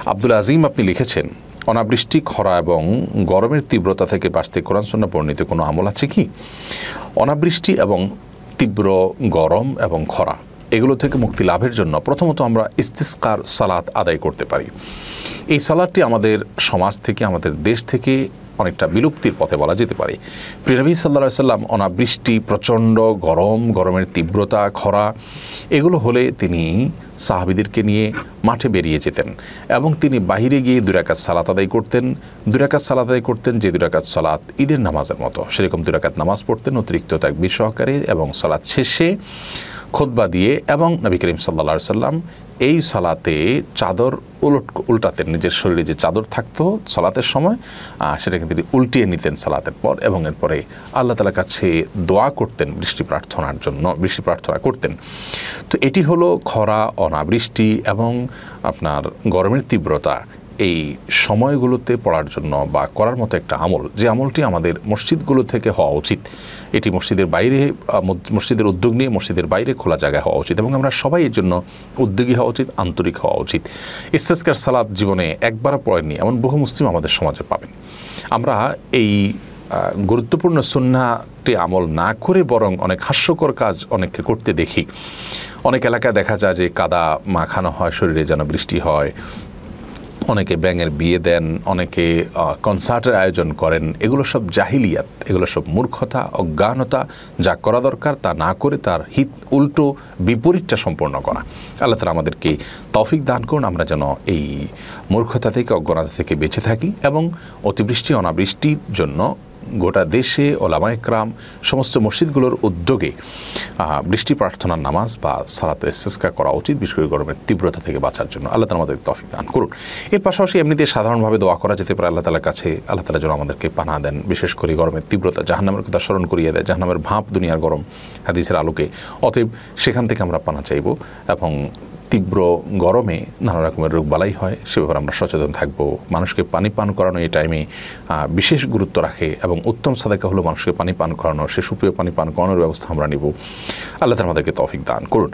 আব্দুল আজিম, আপনি লিখেছেন অনাবৃষ্টি খরা এবং গরমের তীব্রতা থেকে বাঁচতে কোরআন সন্না বর্ণিত কোনো আমল আছে কি? অনাবৃষ্টি এবং তীব্র গরম এবং খরা, এগুলো থেকে মুক্তি লাভের জন্য প্রথমত আমরা ইস্তিস্কার সালাত আদায় করতে পারি। এই সালাদটি আমাদের সমাজ থেকে, আমাদের দেশ থেকে অনেকটা বিলুপ্তির পথে বলা যেতে পারে। প্রিনবী সাল্লা সাল্লাম অনাবৃষ্টি, প্রচণ্ড গরম, গরমের তীব্রতা, খরা, এগুলো হলে তিনি সাহাবিদেরকে নিয়ে মাঠে বেরিয়ে যেতেন এবং তিনি বাহিরে গিয়ে দুরাকাত সালাত আদায় করতেন। দুরাকাত সালাত আদায় করতেন যে দুরাকাত সালাত ঈদের নামাজের মতো। সেরকম দুরাকাত নামাজ পড়তেন, অতিরিক্ত তাকবির সহকারে এবং সালাত শেষে খোদবা দিয়ে এবং নবী করিম সাল্লা সাল্লাম এই সালাতে চাদর উলট উল্টাতেন। নিজের শরীরে যে চাদর থাকতো সালাতের সময় সেটাকে তিনি উল্টিয়ে নিতেন সালাতের পর এবং এরপরে আল্লাহ তালার কাছে দোয়া করতেন বৃষ্টি প্রার্থনার জন্য, বৃষ্টি প্রার্থনা করতেন। তো এটি হলো খরা, অনাবৃষ্টি এবং আপনার গরমের তীব্রতা। এই সময়গুলোতে পড়ার জন্য বা করার মতো একটা আমল, যে আমলটি আমাদের মসজিদগুলো থেকে হওয়া উচিত। এটি মসজিদের বাইরে মসজিদের উদ্যোগ নিয়ে মসজিদের বাইরে খোলা জায়গায় হওয়া উচিত এবং আমরা সবাই এর জন্য উদ্যোগী হওয়া উচিত, আন্তরিক হওয়া উচিত। ইস্তেস্কার সালাদ জীবনে একবার পড়েননি, এমন বহু মুসলিম আমাদের সমাজে পাবেন। আমরা এই গুরুত্বপূর্ণ সুন্নাটি আমল না করে বরং অনেক হাস্যকর কাজ অনেককে করতে দেখি। অনেক এলাকায় দেখা যায় যে কাদা মাখানো হয়, শরীরে যেন বৃষ্টি হয় অনেকে ব্যাঙের বিয়ে দেন, অনেকে কনসার্টের আয়োজন করেন, এগুলো সব জাহিলিয়াত, এগুলো সব মূর্খতা, অজ্ঞানতা, যা করা দরকার তা না করে তার হিত উল্টো বিপরীতটা সম্পন্ন করা। আল্লাহ তালা আমাদেরকে তফিক দান করুন, আমরা যেন এই মূর্খতা থেকে, অজ্ঞানতা থেকে বেঁচে থাকি এবং অতিবৃষ্টি, অনাবৃষ্টির জন্য গোটা দেশে ওলামা একরাম সমস্ত মসজিদগুলোর উদ্যোগে বৃষ্টি প্রার্থনার নামাজ বা সালাত এসেস্কা করা উচিত। বিশেষ করে গরমের তীব্রতা থেকে বাঁচার জন্য আল্লাহ তালা আমাদের তফিক দান করুন। এর পাশাপাশি এমনিতে সাধারণভাবে দোয়া করা যেতে পারে, আল্লাহ তালার কাছে, আল্লাহ তালা যেন আমাদেরকে পানা দেন, বিশেষ করে গরমের তীব্রতা, জাহান্নামের কথা স্মরণ করিয়ে দেয়, জাহান্নামের ভাঁপ দুনিয়ার গরম হাদিসের আলোকে। অতএব সেখান থেকে আমরা পানা চাইব এবং তীব্র গরমে নানা রকমের রোগ বালাই হয়, সে ব্যাপারে আমরা সচেতন থাকব। মানুষকে পানি পান করানো এই টাইমে বিশেষ গুরুত্ব রাখে এবং উত্তম সাদাকা হলো মানুষকে পানি পান করানো, সে সুপ্রিয় পানি পান করানোর ব্যবস্থা আমরা নিব। আল্লাহ তার আমাদেরকে তফিক দান করুন।